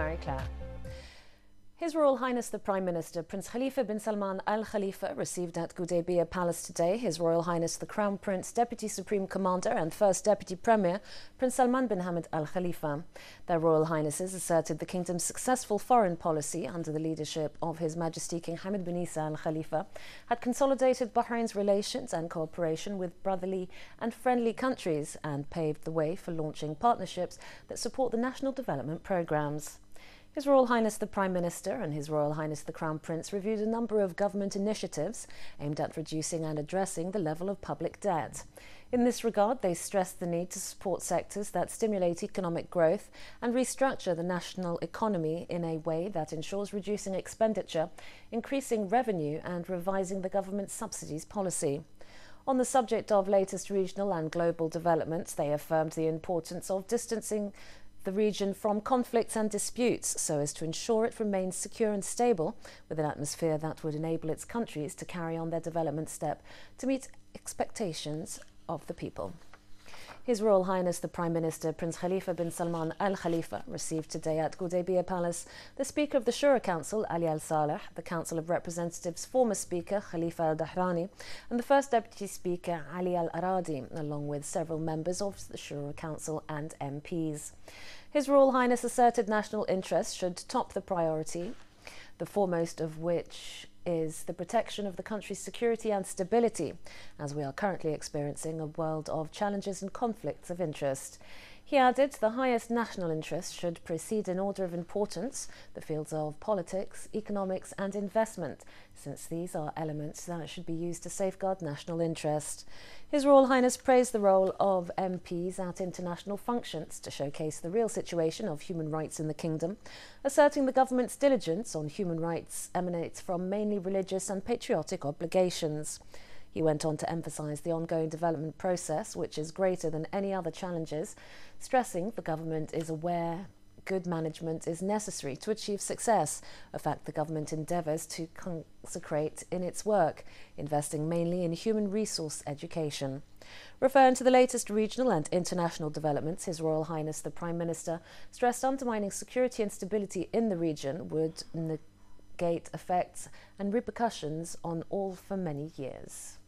Mary Claire. His Royal Highness the Prime Minister Prince Khalifa bin Salman Al Khalifa received at Gudaibiya Palace today His Royal Highness the Crown Prince, Deputy Supreme Commander and First Deputy Premier Prince Salman bin Hamad Al Khalifa. Their Royal Highnesses asserted the kingdom's successful foreign policy under the leadership of His Majesty King Hamad bin Isa Al Khalifa had consolidated Bahrain's relations and cooperation with brotherly and friendly countries and paved the way for launching partnerships that support the national development programs. His Royal Highness the Prime Minister and His Royal Highness the Crown Prince reviewed a number of government initiatives aimed at reducing and addressing the level of public debt. In this regard, they stressed the need to support sectors that stimulate economic growth and restructure the national economy in a way that ensures reducing expenditure, increasing revenue, and revising the government's subsidies policy. On the subject of latest regional and global developments, they affirmed the importance of distancing the region from conflicts and disputes so as to ensure it remains secure and stable with an atmosphere that would enable its countries to carry on their development step to meet expectations of the people. His Royal Highness the Prime Minister Prince Khalifa bin Salman Al Khalifa received today at Gudaibiya Palace the Speaker of the Shura Council Ali Al Saleh, the Council of Representatives former Speaker Khalifa Al Dhahrani, and the First Deputy Speaker Ali Al Aradi, along with several members of the Shura Council and MPs. His Royal Highness asserted national interests should top the priority, the foremost of which is the protection of the country's security and stability, as we are currently experiencing a world of challenges and conflicts of interest. He added the highest national interest should precede in order of importance the fields of politics, economics and investment, since these are elements that should be used to safeguard national interest. His Royal Highness praised the role of MPs at international functions to showcase the real situation of human rights in the kingdom, asserting the government's diligence on human rights emanates from mainly religious and patriotic obligations. He went on to emphasise the ongoing development process, which is greater than any other challenges, stressing the government is aware good management is necessary to achieve success, a fact the government endeavours to consecrate in its work, investing mainly in human resource education. Referring to the latest regional and international developments, His Royal Highness the Prime Minister stressed undermining security and stability in the region would negate effects and repercussions on all for many years.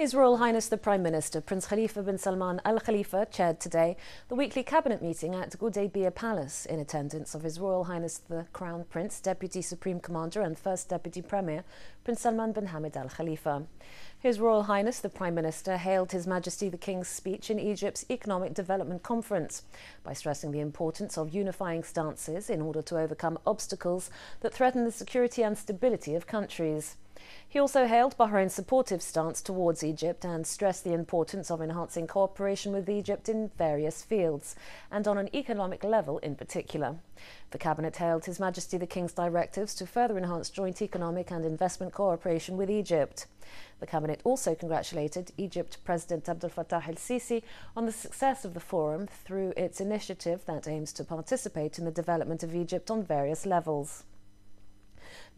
His Royal Highness the Prime Minister, Prince Khalifa bin Salman Al Khalifa, chaired today the weekly cabinet meeting at Gudaibiya Palace in attendance of His Royal Highness the Crown Prince, Deputy Supreme Commander and First Deputy Premier, Prince Salman bin Hamad Al Khalifa. His Royal Highness the Prime Minister hailed His Majesty the King's speech in Egypt's Economic Development Conference by stressing the importance of unifying stances in order to overcome obstacles that threaten the security and stability of countries. He also hailed Bahrain's supportive stance towards Egypt and stressed the importance of enhancing cooperation with Egypt in various fields, and on an economic level in particular. The Cabinet hailed His Majesty the King's directives to further enhance joint economic and investment cooperation with Egypt. The Cabinet also congratulated Egypt President Abdel Fattah el Sisi on the success of the forum through its initiative that aims to participate in the development of Egypt on various levels.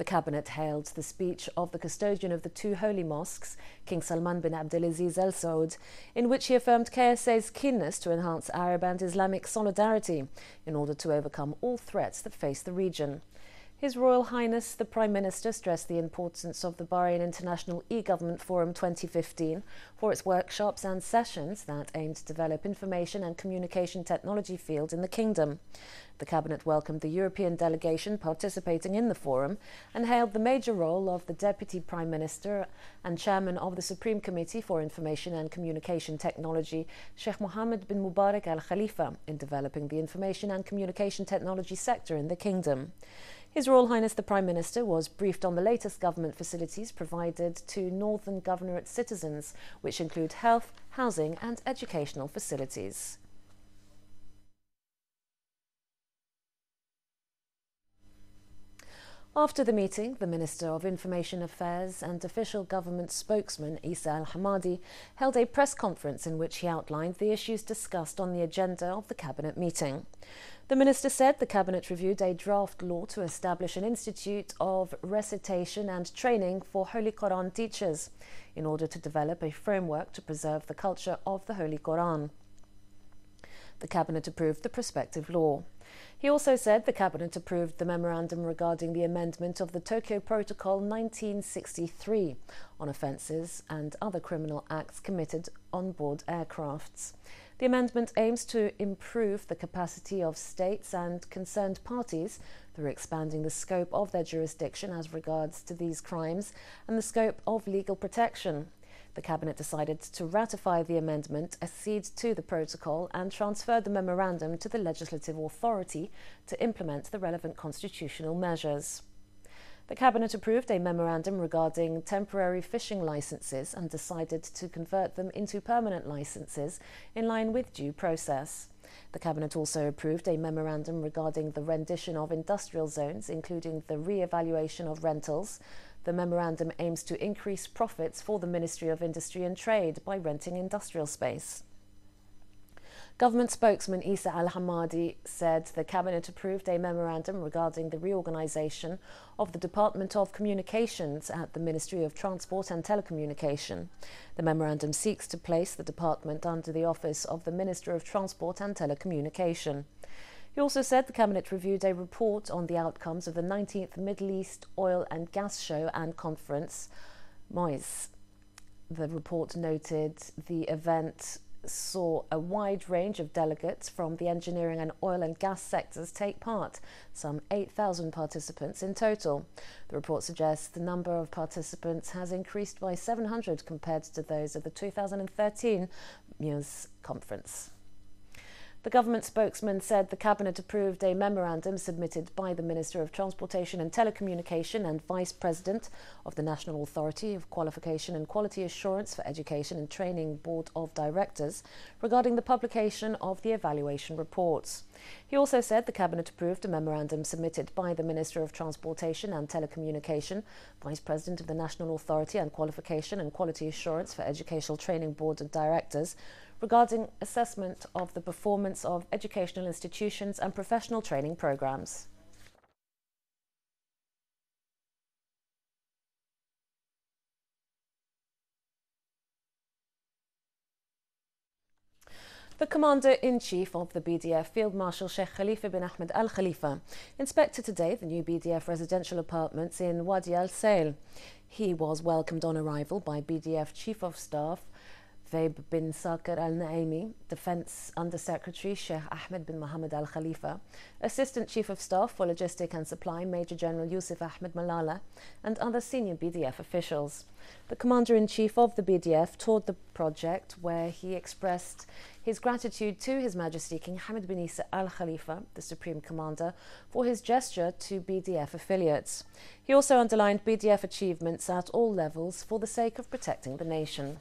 The cabinet hailed the speech of the custodian of the two holy mosques, King Salman bin Abdulaziz Al Saud, in which he affirmed KSA's keenness to enhance Arab and Islamic solidarity in order to overcome all threats that face the region. His Royal Highness the Prime Minister stressed the importance of the Bahrain International E-Government Forum 2015 for its workshops and sessions that aim to develop information and communication technology field in the kingdom. The Cabinet welcomed the European delegation participating in the forum and hailed the major role of the Deputy Prime Minister and Chairman of the Supreme Committee for Information and Communication Technology, Sheikh Mohammed bin Mubarak Al Khalifa, in developing the information and communication technology sector in the kingdom. His Royal Highness the Prime Minister was briefed on the latest government facilities provided to Northern Governorate citizens, which include health, housing and educational facilities. After the meeting, the Minister of Information Affairs and official government spokesman Isa Al Hamadi held a press conference in which he outlined the issues discussed on the agenda of the Cabinet meeting. The Minister said the Cabinet reviewed a draft law to establish an institute of recitation and training for Holy Quran teachers in order to develop a framework to preserve the culture of the Holy Quran. The Cabinet approved the prospective law. He also said the Cabinet approved the memorandum regarding the amendment of the Tokyo Protocol 1963 on offences and other criminal acts committed on board aircrafts. The amendment aims to improve the capacity of states and concerned parties through expanding the scope of their jurisdiction as regards to these crimes and the scope of legal protection. The Cabinet decided to ratify the amendment, accede to the protocol, and transfer the memorandum to the legislative authority to implement the relevant constitutional measures. The Cabinet approved a memorandum regarding temporary fishing licences and decided to convert them into permanent licences in line with due process. The Cabinet also approved a memorandum regarding the rendition of industrial zones, including the re evaluation of rentals, the memorandum aims to increase profits for the Ministry of Industry and Trade by renting industrial space. Government spokesman Isa Al Hamadi said the Cabinet approved a memorandum regarding the reorganisation of the Department of Communications at the Ministry of Transport and Telecommunication. The memorandum seeks to place the department under the office of the Minister of Transport and Telecommunication. He also said the Cabinet reviewed a report on the outcomes of the 19th Middle East Oil and Gas Show and Conference, MEOS. The report noted the event saw a wide range of delegates from the engineering and oil and gas sectors take part, some 8,000 participants in total. The report suggests the number of participants has increased by 700 compared to those of the 2013 MEOS conference. The government spokesman said the Cabinet approved a memorandum submitted by the Minister of Transportation and Telecommunication and Vice President of the National Authority of Qualification and Quality Assurance for Education and Training Board of Directors regarding the publication of the evaluation reports. He also said the Cabinet approved a memorandum submitted by the Minister of Transportation and Telecommunication, Vice President of the National Authority and Qualification and Quality Assurance for Educational Training Board of Directors regarding assessment of the performance of educational institutions and professional training programs. The Commander-in-Chief of the BDF, Field Marshal Sheikh Khalifa bin Ahmed Al Khalifa, inspected today the new BDF residential apartments in Wadi Al Sail. He was welcomed on arrival by BDF Chief of Staff Dhiab bin Saqr Al Naimi, Defense Undersecretary Sheikh Ahmed bin Mohammed Al Khalifa, Assistant Chief of Staff for Logistic and Supply Major General Yusuf Ahmed Mal Allah, and other senior BDF officials. The Commander in Chief of the BDF toured the project where he expressed his gratitude to His Majesty King Hamad bin Isa Al Khalifa, the Supreme Commander, for his gesture to BDF affiliates. He also underlined BDF achievements at all levels for the sake of protecting the nation.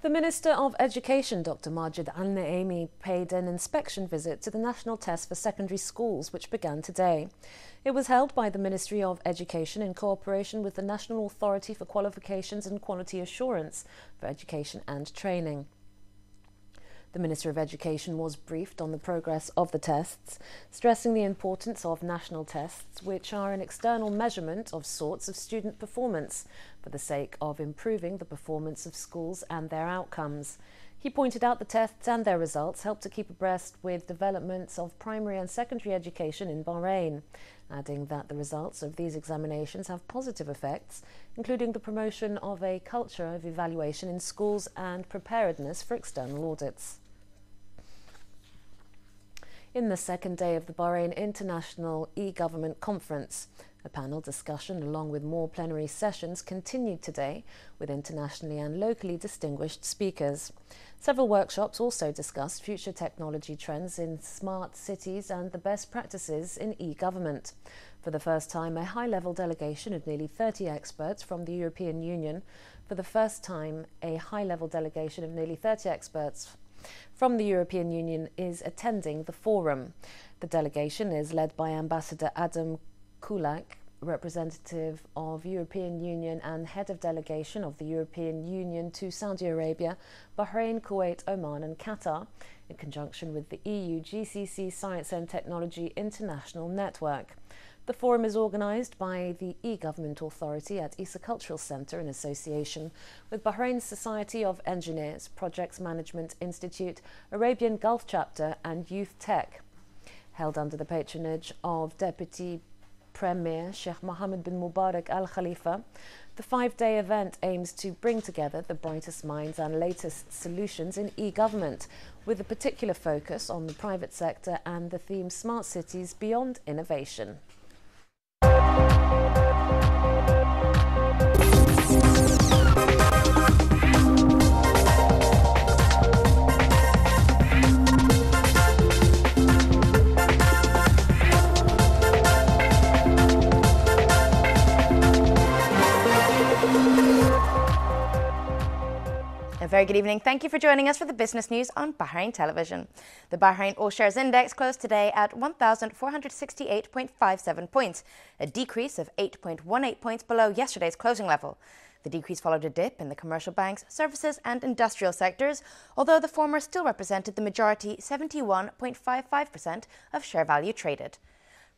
The Minister of Education, Dr. Majid Al Naimi, paid an inspection visit to the National Test for Secondary Schools, which began today. It was held by the Ministry of Education in cooperation with the National Authority for Qualifications and Quality Assurance for Education and Training. The Minister of Education was briefed on the progress of the tests, stressing the importance of national tests, which are an external measurement of sorts of student performance for the sake of improving the performance of schools and their outcomes. He pointed out the tests and their results help to keep abreast with developments of primary and secondary education in Bahrain, adding that the results of these examinations have positive effects, including the promotion of a culture of evaluation in schools and preparedness for external audits. In the second day of the Bahrain International e-Government Conference, a panel discussion along with more plenary sessions continued today with internationally and locally distinguished speakers. Several workshops also discussed future technology trends in smart cities and the best practices in e-government. For the first time, a high-level delegation of nearly 30 experts from the European Union. For the first time, a high-level delegation of nearly 30 experts from the European Union is attending the forum. The delegation is led by Ambassador Adam Kulach, representative of European Union and head of delegation of the European Union to Saudi Arabia, Bahrain, Kuwait, Oman and Qatar, in conjunction with the EU GCC Science and Technology International Network. The forum is organised by the e-Government Authority at Isa Cultural Centre in association with Bahrain Society of Engineers, Projects Management Institute, Arabian Gulf Chapter and Youth Tech. Held under the patronage of Deputy Premier Sheikh Mohammed bin Mubarak Al Khalifa, the five day event aims to bring together the brightest minds and latest solutions in e government, with a particular focus on the private sector and the theme Smart Cities Beyond Innovation. Very good evening. Thank you for joining us for the business news on Bahrain Television. The Bahrain All Shares Index closed today at 1,468.57 points, a decrease of 8.18 points below yesterday's closing level. The decrease followed a dip in the commercial banks, services, and industrial sectors, although the former still represented the majority 71.55% of share value traded.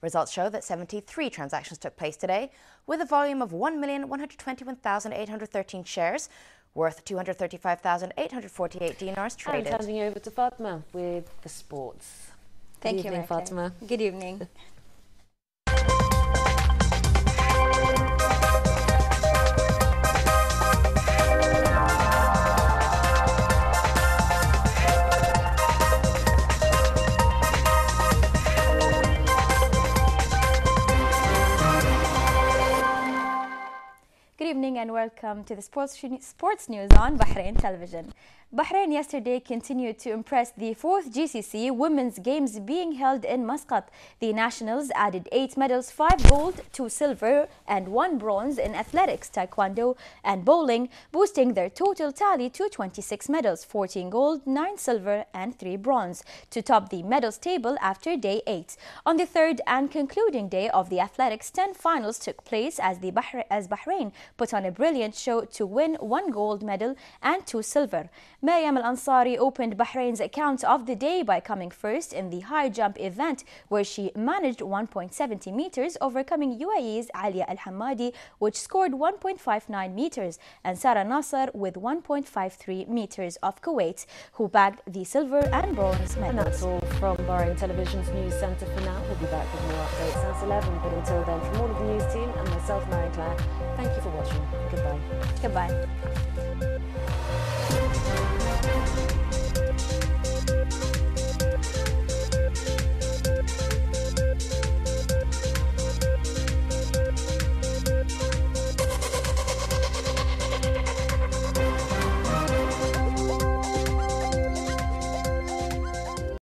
Results show that 73 transactions took place today, with a volume of 1,121,813 shares, worth 235,848 dinars traded. And handing over to Fatma with the sports. Thank Good you, evening, Fatma. Good evening. Good evening and welcome to the sports, sports news on Bahrain Television. Bahrain yesterday continued to impress the fourth GCC Women's Games being held in Muscat. The nationals added eight medals, five gold, two silver, and one bronze in athletics, taekwondo, and bowling, boosting their total tally to 26 medals, 14 gold, 9 silver, and 3 bronze, to top the medals table after day 8. On the third and concluding day of the athletics, 10 finals took place as, the Bahrain, as Bahrain put on a brilliant show to win one gold medal and two silver. Mayam Al Ansari opened Bahrain's account of the day by coming first in the high jump event, where she managed 1.70 meters, overcoming UAE's Alia Al Hamadi, which scored 1.59 meters, and Sarah Nasser with 1.53 meters of Kuwait, who bagged the silver and bronze medals. And that's all from Bahrain Television's News Centre for now. We'll be back with more updates at 11. But until then, from all of the news team and myself, Mary Claire, thank you for watching. Goodbye. Goodbye.